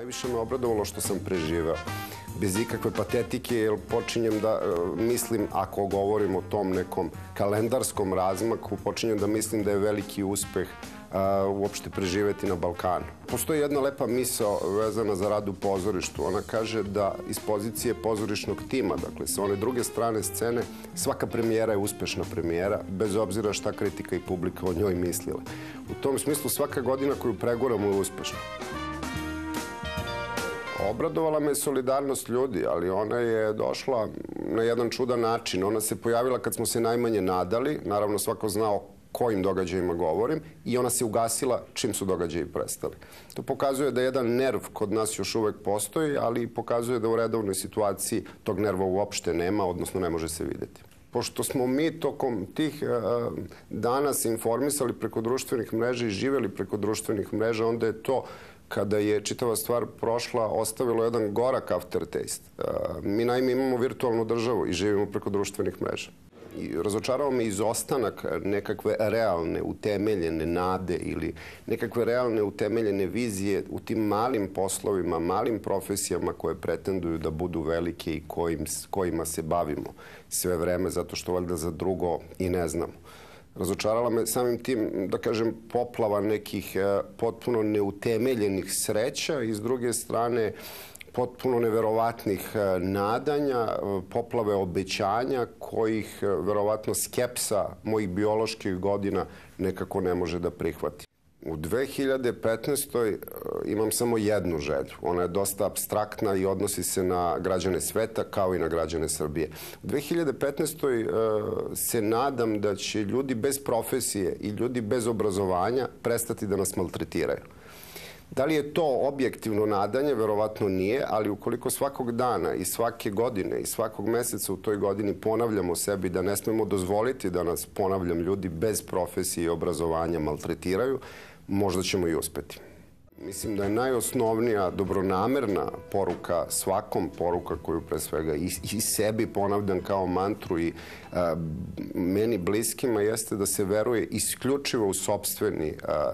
Najviše me obradovalo što sam preživeo. Bez ikakve patetike, jer počinjem da e, mislim, ako govorim o tom nekom kalendarskom razmaku, počinjem da mislim da je veliki uspeh a, uopšte preživeti na Balkanu. Postoji jedna lepa misao vezana za rad u pozorištu. Ona kaže da iz pozicije pozorišnog tima, dakle sa one druge strane scene, svaka premijera je uspešna premijera, bez obzira šta kritika i publika o njoj mislila. U tom smislu svaka godina koju preguramo je uspešna. Obradovala me solidarnost ljudi, ali ona je došla na jedan čudan način. Ona se pojavila kad smo se najmanje nadali, naravno svako znao kojim događajima govorim i ona se ugasila čim su događaji prestali. To pokazuje da jedan nerv kod nas još uvek postoji, ali pokazuje da u redovnoj situaciji tog nerva uopšte nema, odnosno ne može se videti. Pošto smo mi tokom tih uh, dana se informisali preko društvenih mreža i živeli preko društvenih mreža, onda je to kada je čitava stvar prošla, ostavilo jedan gorak aftertaste. Mi naime imamo virtualnu državu i živimo preko društvenih mreža razočarao me izostanak nekakve realne, utemeljene nade ili nekakve realne, utemeljene vizije u tim malim poslovima, malim profesijama koje pretenduju da budu velike i kojim, kojima se bavimo sve vreme, zato što valjda za drugo i ne znamo. Razočarala me samim tim, da kažem, poplava nekih eh, potpuno neutemeljenih sreća i s druge strane potpuno neverovatnih e, nadanja, e, poplave obećanja kojih e, verovatno skepsa mojih bioloških godina nekako ne može da prihvati. U 2015. imam samo jednu želju. Ona je dosta abstraktna i odnosi se na građane sveta kao i na građane Srbije. U 2015. se nadam da će ljudi bez profesije i ljudi bez obrazovanja prestati da nas maltretiraju. Da li je to objektivno nadanje? Verovatno nije, ali ukoliko svakog dana i svake godine i svakog meseca u toj godini ponavljamo sebi da ne smemo dozvoliti da nas, ponavljam, ljudi bez profesije i obrazovanja maltretiraju, možda ćemo i uspeti. Mislim da je najosnovnija dobronamerna poruka svakom poruka koju pre svega i, i sebi ponavljam kao mantru i a, meni bliskima jeste da se veruje isključivo u sobstveni a,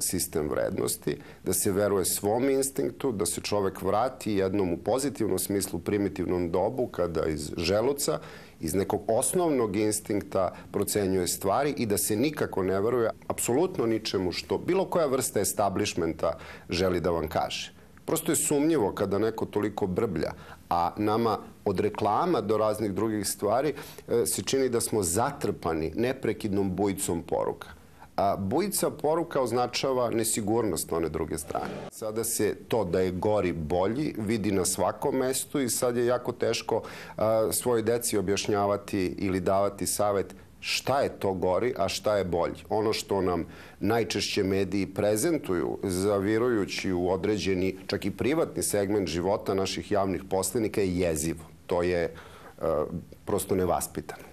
sistem vrednosti, da se veruje svom instinktu, da se čovek vrati jednom u pozitivnom smislu primitivnom dobu kada iz želuca iz nekog osnovnog instinkta procenjuje stvari i da se nikako ne veruje apsolutno ničemu što bilo koja vrsta establishmenta želi da vam kaže. Prosto je sumnjivo kada neko toliko brblja, a nama od reklama do raznih drugih stvari e, se čini da smo zatrpani neprekidnom bujicom poruka. A bujica poruka označava nesigurnost one druge strane. Sada se to da je gori bolji vidi na svakom mestu i sad je jako teško svojoj deci objašnjavati ili davati savet šta je to gori, a šta je bolji. Ono što nam najčešće mediji prezentuju, zavirujući u određeni, čak i privatni segment života naših javnih poslenika je jezivo. To je uh, prosto nevaspitano.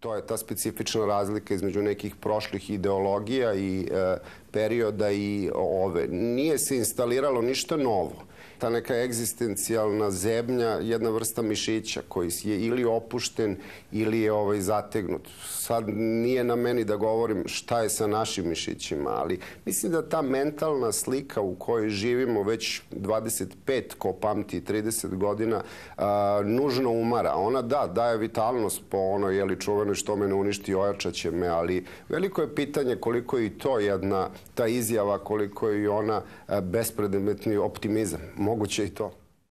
To je ta specifična razlika između nekih prošlih ideologija i e, perioda i ove. Nije se instaliralo ništa novo ta neka egzistencijalna zebnja, jedna vrsta mišića koji je ili opušten ili je ovaj zategnut. Sad nije na meni da govorim šta je sa našim mišićima, ali mislim da ta mentalna slika u kojoj živimo već 25, ko pamti 30 godina, a, nužno umara. Ona da, daje vitalnost po ono, jeli čuvenoj što me ne uništi, ojačaće me, ali veliko je pitanje koliko je i to jedna, ta izjava, koliko je ona bespredmetni optimizam moguće i to.